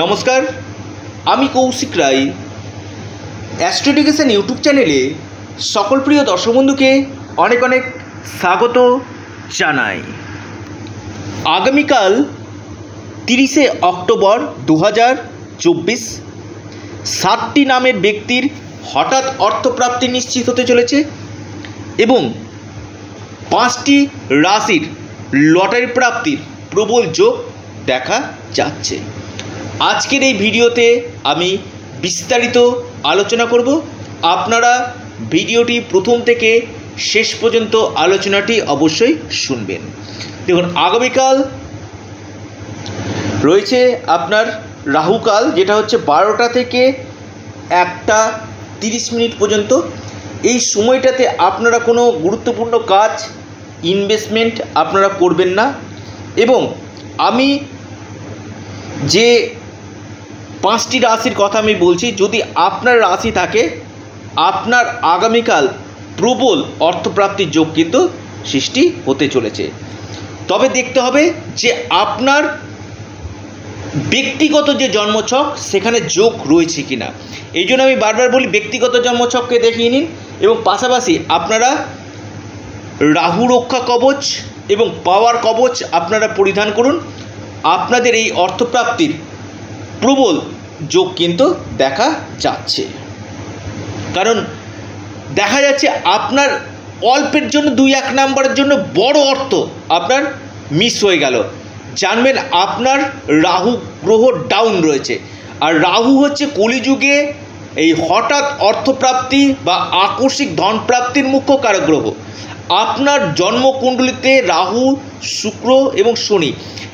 নমস্কার, আমি কৌশিক রায়। অ্যাস্ট্রোডিকেশন ইউটিউব চ্যানেলে সকল প্রিয় দর্শক বন্ধুকে অনেক অনেক স্বাগত জানাই। আগামীকাল তিরিশে অক্টোবর দু হাজার চব্বিশ, সাতটি নামের ব্যক্তির হঠাৎ অর্থপ্রাপ্তি নিশ্চিত হতে চলেছে এবং পাঁচটি রাশির লটারি প্রাপ্তির প্রবল যোগ দেখা যাচ্ছে। আজকের এই ভিডিওতে আমি বিস্তারিত আলোচনা করব। আপনারা ভিডিওটি প্রথম থেকে শেষ পর্যন্ত আলোচনাটি অবশ্যই শুনবেন। দেখুন, আগামীকাল রয়েছে আপনার রাহুকাল, যেটা হচ্ছে বারোটা থেকে একটা তিরিশ মিনিট পর্যন্ত। এই সময়টাতে আপনারা কোনো গুরুত্বপূর্ণ কাজ ইনভেস্টমেন্ট আপনারা করবেন না। এবং আমি যে পাঁচটি রাশির কথা আমি বলছি। যদি আপনার রাশি থাকে, আপনার আগামীকাল প্রবল অর্থপ্রাপ্তির যোগ কিন্তু সৃষ্টি হতে চলেছে। তবে দেখতে হবে যে আপনার ব্যক্তিগত যে জন্মছক, সেখানে যোগ রয়েছে কি না এই জন্য আমি বারবার বলি, ব্যক্তিগত জন্মছককে দেখিয়ে নিন এবং পাশাপাশি আপনারা রাহু রক্ষা কবচ এবং পাওয়ার কবচ আপনারা পরিধান করুন। আপনাদের এই অর্থপ্রাপ্তির প্রবল যোগ কিন্তু দেখা যাচ্ছে। কারণ দেখা যাচ্ছে আপনার অল্পের জন্য দুই এক নাম্বারের জন্য বড় অর্থ আপনার মিস হয়ে গেল। জানবেন আপনার রাহু গ্রহ ডাউন রয়েছে। আর রাহু হচ্ছে কলিযুগে এই হঠাৎ অর্থপ্রাপ্তি বা আকস্মিক ধনপ্রাপ্তির মুখ্য কারক গ্রহ। আপনার জন্মকুণ্ডলিতে রাহু, শুক্র এবং শনি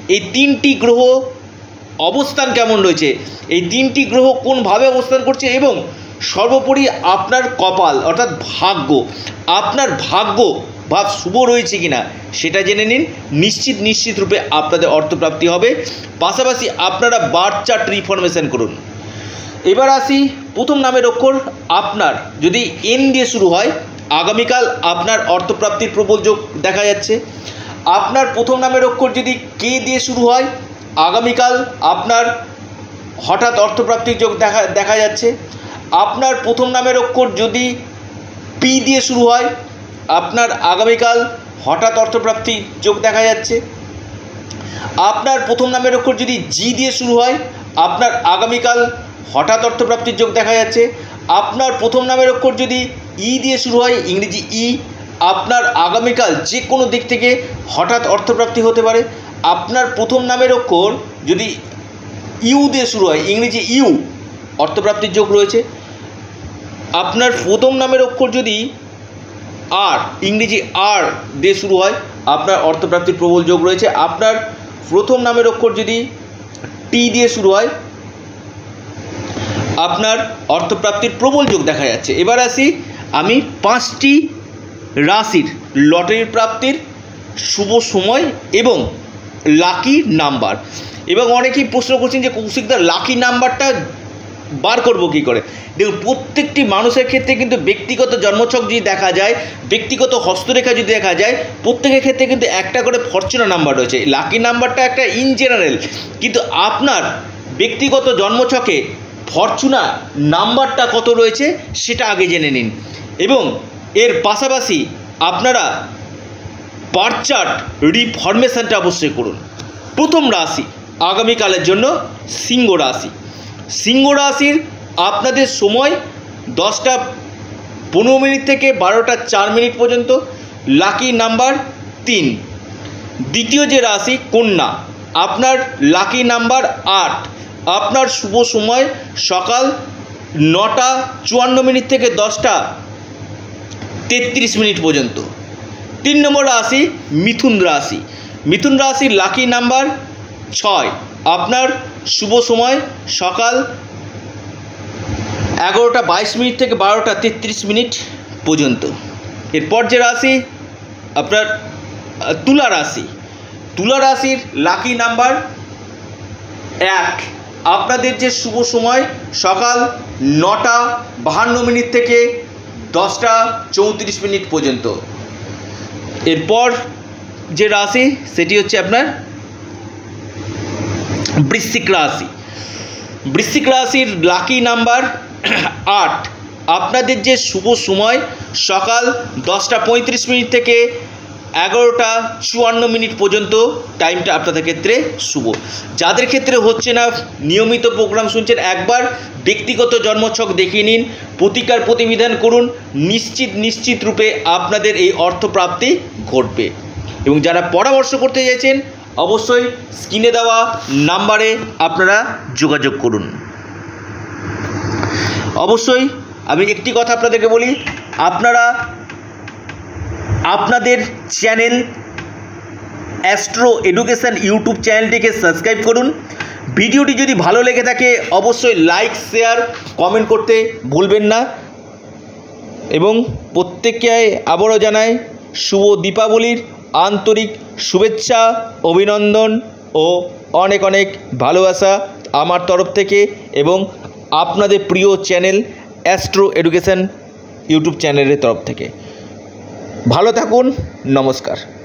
এই তিনটি গ্রহ অবস্থান কেমন রয়েছে? এই তিনটি গ্রহ কোনভাবে অবস্থান করছে এবং সর্বোপরি আপনার কপাল, অর্থাৎ ভাগ্য, আপনার ভাগ্য ভাব শুভ রয়েছে কিনা সেটা জেনে নিন। নিশ্চিত নিশ্চিত রূপে আপনাদের অর্থপ্রাপ্তি হবে। পাশাপাশি আপনারা বার্থ চার্ট রিফরমেশন করুন। এবার আসি প্রথম নামের অক্ষর, আপনার। যদি এন দিয়ে শুরু হয়, আগামীকাল আপনার অর্থপ্রাপ্তির প্রবল যোগ দেখা যাচ্ছে। আপনার প্রথম নামের অক্ষর যদি কে দিয়ে শুরু হয় আগামীকাল আপনার হঠাৎ অর্থপ্রাপ্তির যোগ দেখা দেখা যাচ্ছে। আপনার প্রথম নামের অক্ষর যদি পি দিয়ে শুরু হয়, আপনার আগামীকাল হঠাৎ অর্থপ্রাপ্তি যোগ দেখা যাচ্ছে। আপনার প্রথম নামের অক্ষর যদি জি দিয়ে শুরু হয়, আপনার আগামীকাল হঠাৎ অর্থপ্রাপ্তির যোগ দেখা যাচ্ছে। আপনার প্রথম নামের অক্ষর যদি ই দিয়ে শুরু হয়, ইংরেজি ই আপনার আগামীকাল যে কোনো দিক থেকে হঠাৎ অর্থপ্রাপ্তি হতে পারে। আপনার প্রথম নামের অক্ষর যদি ইউ দিয়ে শুরু হয়, ইংরেজি ইউ, অর্থপ্রাপ্তির যোগ রয়েছে। আপনার প্রথম নামের অক্ষর যদি আর, ইংরেজি আর দিয়ে শুরু হয়, আপনার অর্থপ্রাপ্তির প্রবল যোগ রয়েছে। আপনার প্রথম নামের অক্ষর যদি টি দিয়ে শুরু হয়, আপনার অর্থপ্রাপ্তির প্রবল যোগ দেখা যাচ্ছে। এবার আসি আমি পাঁচটি রাশির লটারির প্রাপ্তির শুভ সময় এবং লাকি নাম্বার এবং অনেকেই প্রশ্ন করছেন যে কৌশিকদার লাকি নাম্বারটা বার করব কী করে? দেখুন, প্রত্যেকটি মানুষের ক্ষেত্রে কিন্তু ব্যক্তিগত জন্মছক যদি দেখা যায়, ব্যক্তিগত হস্তরেখা যদি দেখা যায়, প্রত্যেকের ক্ষেত্রে কিন্তু একটা করে ফরচুনা নাম্বার রয়েছে। লাকি নাম্বারটা একটা ইন জেনারেল কিন্তু আপনার ব্যক্তিগত জন্মছকে ফরচুনা নাম্বারটা কত রয়েছে, সেটা আগে জেনে নিন। এবং এর পাশাপাশি আপনারা বার্থ চার্ট রিফরমেশনটা অবশ্যই করুন। প্রথম রাশি আগামীকালের জন্য সিংহ রাশি। সিংহ রাশির আপনাদের সময় দশটা পনেরো মিনিট থেকে বারোটা চার মিনিট পর্যন্ত। লাকি নাম্বার তিন। দ্বিতীয় যে রাশি কন্যা, আপনার লাকি নাম্বার আট। আপনার শুভ সময় সকাল নটা চুয়ান্ন মিনিট থেকে দশটা তেত্রিশ মিনিট পর্যন্ত। তিন নম্বর রাশি মিথুন রাশি। মিথুন রাশির লাকি নাম্বার ছয়। আপনার শুভ সময় সকাল এগারোটা বাইশ মিনিট থেকে বারোটা তেত্রিশ মিনিট পর্যন্ত। এরপর যে রাশি, আপনার তুলা রাশি। তুলা রাশির লাকি নাম্বার এক। আপনাদের যে শুভ সময় সকাল নটা বাহান্ন মিনিট থেকে দশটা চৌত্রিশ মিনিট পর্যন্ত। এরপর যে রাশি, সেটি হচ্ছে আপনার বৃশ্চিক রাশি। বৃশ্চিক রাশির লাকি নাম্বার আট। আপনাদের যে শুভ সময়, সকাল দশটা পঁয়ত্রিশ মিনিট থেকে এগারোটা চুয়ান্ন মিনিট পর্যন্ত টাইমটা আপনাদের ক্ষেত্রে শুভ। যাদের ক্ষেত্রে হচ্ছে না, নিয়মিত প্রোগ্রাম শুনছেন, একবার ব্যক্তিগত জন্মছক দেখিয়ে নিন, প্রতিকার প্রতিবিধান করুন, নিশ্চিত নিশ্চিত রূপে আপনাদের এই অর্থপ্রাপ্তি ঘটবে। এবং যারা পরামর্শ করতে চাইছেন, অবশ্যই স্ক্রিনে দেওয়া নাম্বারে আপনারা যোগাযোগ করুন। অবশ্যই আমি একটি কথা আপনাদেরকে বলি, আপনারা আপনাদের চ্যানেল অ্যাস্ট্রো এডুকেশান ইউটিউব চ্যানেলটিকে সাবস্ক্রাইব করুন। ভিডিওটি যদি ভালো লেগে থাকে, অবশ্যই লাইক, শেয়ার, কমেন্ট করতে ভুলবেন না। এবং প্রত্যেককে আবারও জানাই শুভ দীপাবলির আন্তরিক শুভেচ্ছা, অভিনন্দন ও অনেক অনেক ভালোবাসা আমার তরফ থেকে এবং আপনাদের প্রিয় চ্যানেল অ্যাস্ট্রো এডুকেশান ইউটিউব চ্যানেলের তরফ থেকে। ভালো থাকুন নমস্কার।